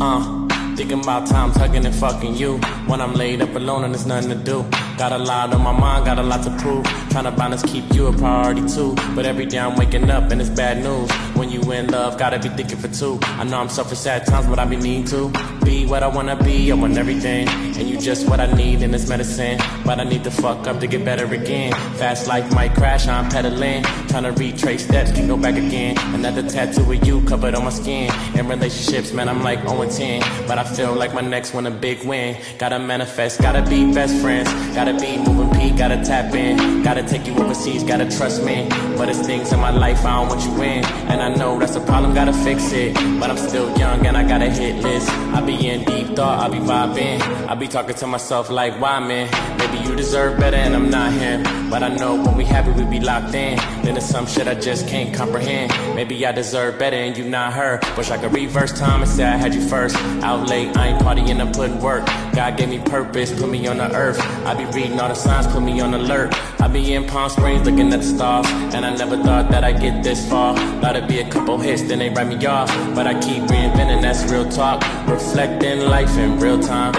Uh, thinking about times hugging and fucking you. When I'm laid up alone and there's nothing to do. Got a lot on my mind, got a lot to prove. Trying to balance, keep you a priority too. But every day I'm waking up and it's bad news. When you in love, gotta be thinking for two. I know I'm selfish at times, but I be need to be what I wanna be. I want everything, and you just what I need in this medicine. But I need to fuck up to get better again. Fast life might crash, I'm pedaling. Trying to retrace steps, can go back again. Another tattoo of you covered on my skin. In relationships, man, I'm like 0 and 10. But I feel like my next one a big win. Gotta manifest, gotta be best friends. Gotta be moving Gotta tap in. Gotta take you overseas, gotta trust me. But it's things in my life I don't want you in. And I know that's a problem, gotta fix it. But I'm still young and I got a hit list. I be in deep thought, I be vibing. I be talking to myself like, why man? Maybe you deserve better and I'm not him. But I know when we happy, we be locked in. Then there's some shit I just can't comprehend. Maybe I deserve better and you not her. Wish I could reverse time and say I had you first. Out late, I ain't partying, I'm putting work. God gave me purpose, put me on the earth. I be reading all the signs, put me on alert. I be in Palm Springs looking at the stars. And I never thought that I'd get this far. Thought it'd be a couple hits, then they write me off. But I keep reinventing, that's real talk. Reflecting life in real time.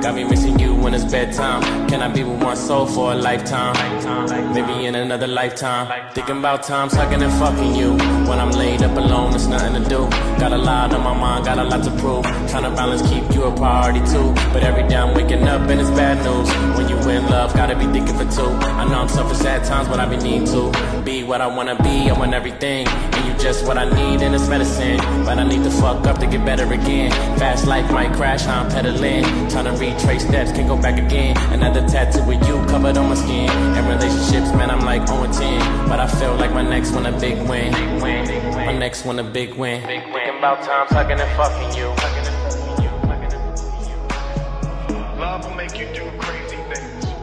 Got me missing you when it's bedtime. Can I be with one soul for a lifetime? Maybe in another lifetime. Thinking about times hugging and fucking you. When I'm laid up alone, there's nothing to do. Got a lot on my mind, got a lot to prove. Trying to balance, keep you a priority too. But every day I'm waking up and it's bad news love, gotta be thinking for two. I know I'm selfish at times, but I be need to be what I wanna be. I want everything, and you just what I need, and it's medicine. But I need to fuck up to get better again. Fast life might crash, I'm pedaling. Trying to retrace steps, can't go back again. Another tattoo with you covered on my skin. And relationships, man, I'm like 0 10. But I feel like my next one a big win. My next one a big win. Thinking about times hugging and fucking you. Love will make you do crazy things.